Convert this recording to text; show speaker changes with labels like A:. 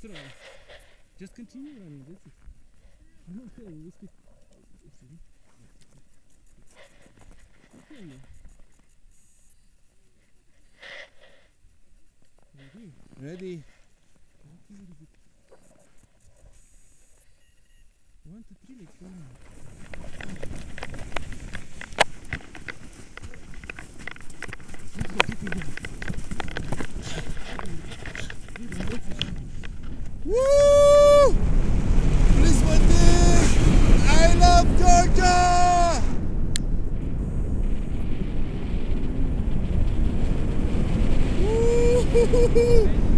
A: throw. Uh, just continue running. It. Okay, let's get.
B: Ready?
A: One, two, three, let's go.
B: Hee